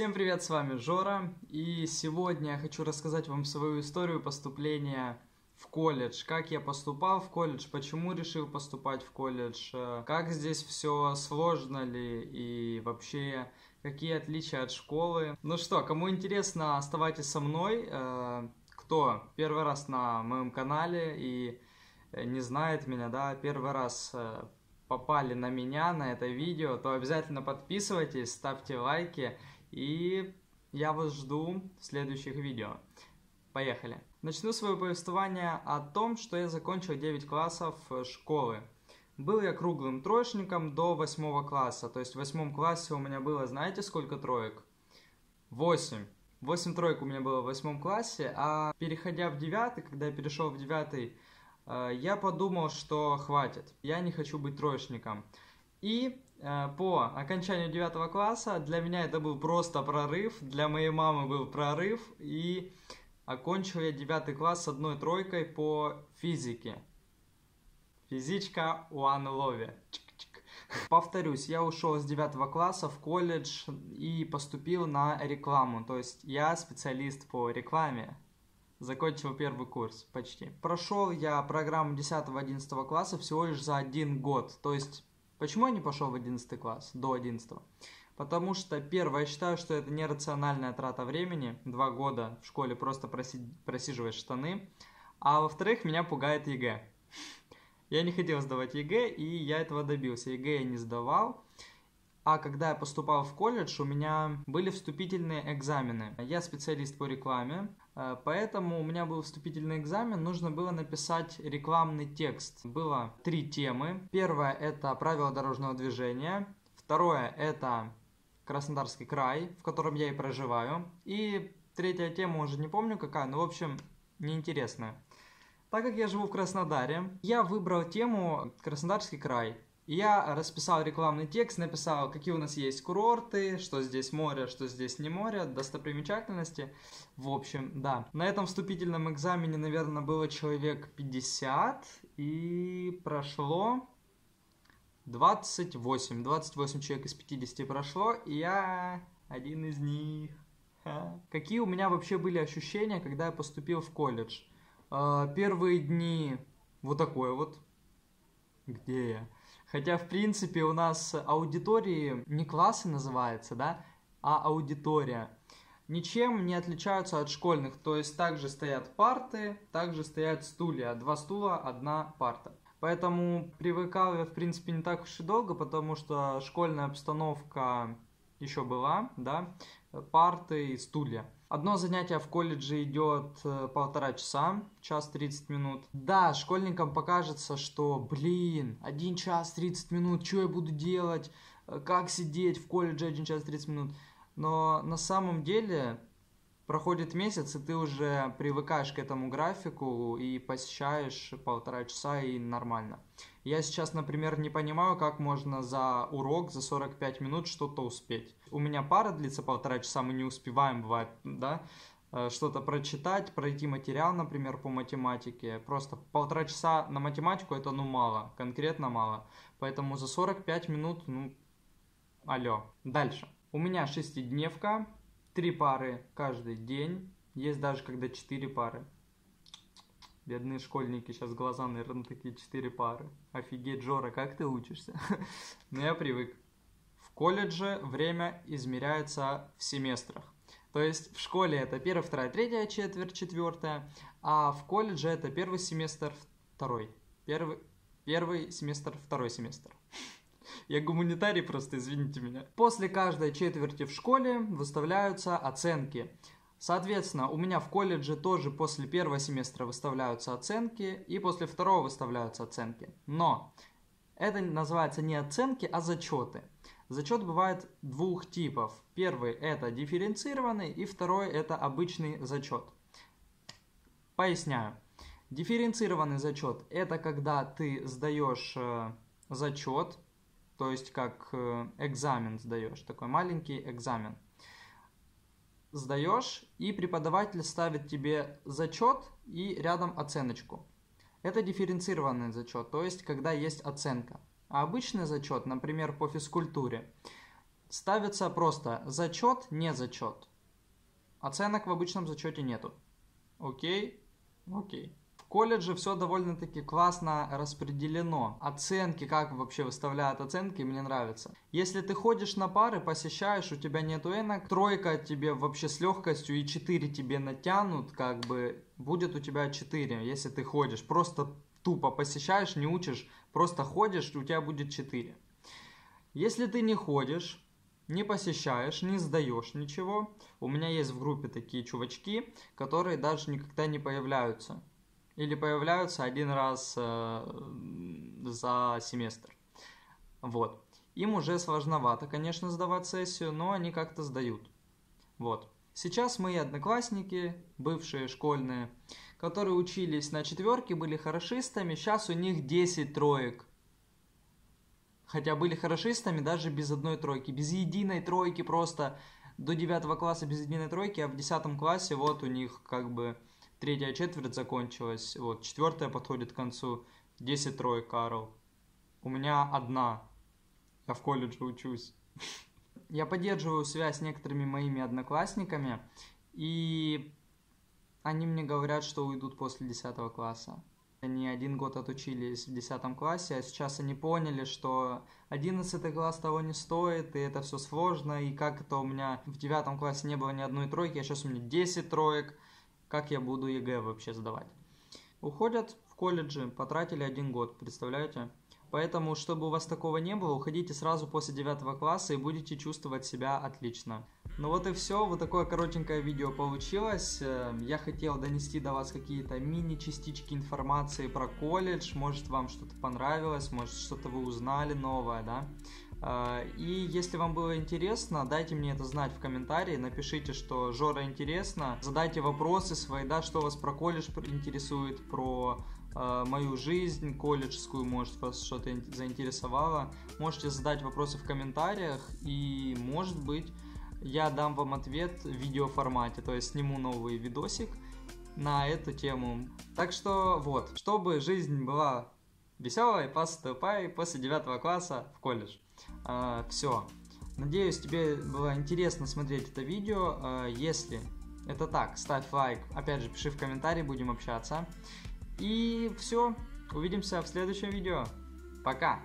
Всем привет, с вами Жора, и сегодня я хочу рассказать вам свою историю поступления в колледж, как я поступал в колледж, почему решил поступать в колледж, э, как здесь все сложно ли и вообще какие отличия от школы. Ну что, кому интересно, оставайтесь со мной, э, кто первый раз на моем канале и не знает меня, да, первый раз э, попали на меня, на это видео, то обязательно подписывайтесь, ставьте лайки и я вас жду в следующих видео. Поехали! Начну свое повествование о том, что я закончил 9 классов школы. Был я круглым троечником до 8 класса, то есть в 8 классе у меня было, знаете, сколько троек? 8. 8 троек у меня было в 8 классе, а переходя в 9, когда я перешел в 9, э, я подумал, что хватит, я не хочу быть троечником. И э, по окончанию девятого класса для меня это был просто прорыв, для моей мамы был прорыв, и окончил я девятый класс с одной тройкой по физике. Физичка one love. Повторюсь, я ушел с девятого класса в колледж и поступил на рекламу, то есть я специалист по рекламе. Закончил первый курс почти. Прошел я программу 10-11 класса всего лишь за один год, то есть Почему я не пошел в 11 класс, до 11? Потому что, первое, я считаю, что это нерациональная трата времени, два года в школе просто проси, просиживать штаны, а во-вторых, меня пугает ЕГЭ. Я не хотел сдавать ЕГЭ, и я этого добился. ЕГЭ я не сдавал, а когда я поступал в колледж, у меня были вступительные экзамены. Я специалист по рекламе, поэтому у меня был вступительный экзамен, нужно было написать рекламный текст. Было три темы. Первое это правила дорожного движения, второе это Краснодарский край, в котором я и проживаю, и третья тема уже не помню какая, но в общем неинтересная. Так как я живу в Краснодаре, я выбрал тему Краснодарский край. Я расписал рекламный текст, написал, какие у нас есть курорты, что здесь море, что здесь не море, достопримечательности. В общем, да. На этом вступительном экзамене, наверное, было человек 50, и прошло 28. 28 человек из 50 прошло, и я один из них. Какие у меня вообще были ощущения, когда я поступил в колледж? А, первые дни вот такое вот. Где я? Хотя, в принципе, у нас аудитории не классы называется, да, а аудитория. Ничем не отличаются от школьных, то есть также стоят парты, также стоят стулья, два стула, одна парта. Поэтому привыкал я, в принципе, не так уж и долго, потому что школьная обстановка еще была, да, парты и стулья. Одно занятие в колледже идет э, полтора часа, час 30 минут. Да, школьникам покажется, что, блин, один час 30 минут, что я буду делать, э, как сидеть в колледже один час 30 минут. Но на самом деле проходит месяц, и ты уже привыкаешь к этому графику и посещаешь полтора часа и нормально. Я сейчас, например, не понимаю, как можно за урок, за 45 минут что-то успеть. У меня пара длится полтора часа, мы не успеваем, бывает, да, э, что-то прочитать, пройти материал, например, по математике. Просто полтора часа на математику это, ну, мало, конкретно мало. Поэтому за 45 минут, ну, алло. Дальше. У меня шестидневка, три пары каждый день. Есть даже когда четыре пары. Бедные школьники, сейчас глаза, наверное, такие четыре пары. Офигеть, Жора, как ты учишься? Но я привык. В колледже время измеряется в семестрах. То есть в школе это первая, вторая, третья четверть, четвертая, а в колледже это первый семестр, второй. Первый, первый семестр, второй семестр. Я гуманитарий просто, извините меня. После каждой четверти в школе выставляются оценки. Соответственно, у меня в колледже тоже после первого семестра выставляются оценки, и после второго выставляются оценки. Но это называется не оценки, а зачеты. Зачет бывает двух типов. Первый это дифференцированный, и второй это обычный зачет. Поясняю. Дифференцированный зачет это когда ты сдаешь э, зачет, то есть как э, экзамен сдаешь, такой маленький экзамен сдаешь, и преподаватель ставит тебе зачет и рядом оценочку. Это дифференцированный зачет, то есть когда есть оценка. А обычный зачет, например, по физкультуре, ставится просто зачет, не зачет. Оценок в обычном зачете нету. Окей? Окей. Колледже все довольно-таки классно распределено. Оценки, как вообще выставляют оценки, мне нравится. Если ты ходишь на пары, посещаешь, у тебя нету энок, тройка тебе вообще с легкостью и 4 тебе натянут, как бы будет у тебя 4, если ты ходишь. Просто тупо посещаешь, не учишь, просто ходишь, у тебя будет 4. Если ты не ходишь, не посещаешь, не сдаешь ничего. У меня есть в группе такие чувачки, которые даже никогда не появляются. Или появляются один раз э, за семестр. Вот. Им уже сложновато, конечно, сдавать сессию, но они как-то сдают. Вот. Сейчас мои одноклассники, бывшие школьные, которые учились на четверке, были хорошистами, сейчас у них 10 троек Хотя были хорошистами даже без одной тройки, без единой тройки просто до девятого класса без единой тройки, а в десятом классе вот у них как бы третья четверть закончилась, вот четвертая подходит к концу, 10 троек, Карл. У меня одна, я в колледже учусь. Я поддерживаю связь с некоторыми моими одноклассниками, и они мне говорят, что уйдут после 10 класса. Они один год отучились в 10 классе, а сейчас они поняли, что 11 класс того не стоит, и это все сложно, и как это у меня в 9 классе не было ни одной тройки, а сейчас у меня 10 троек, как я буду ЕГЭ вообще сдавать. Уходят в колледжи, потратили один год, представляете? Поэтому, чтобы у вас такого не было, уходите сразу после 9 класса и будете чувствовать себя отлично. Ну вот и все, вот такое коротенькое видео получилось. Э, я хотел донести до вас какие-то мини-частички информации про колледж. Может вам что-то понравилось, может что-то вы узнали новое, да? Э, и если вам было интересно, дайте мне это знать в комментарии, напишите, что Жора интересно, задайте вопросы свои, да, что вас про колледж интересует, про э, мою жизнь колледжскую, может вас что-то заинтересовало. Можете задать вопросы в комментариях и, может быть, я дам вам ответ в видеоформате, то есть сниму новый видосик на эту тему. Так что вот, чтобы жизнь была веселой, поступай после 9 класса в колледж. А, все. Надеюсь, тебе было интересно смотреть это видео. А, если это так, ставь лайк. Опять же, пиши в комментарии, будем общаться. И все. Увидимся в следующем видео. Пока!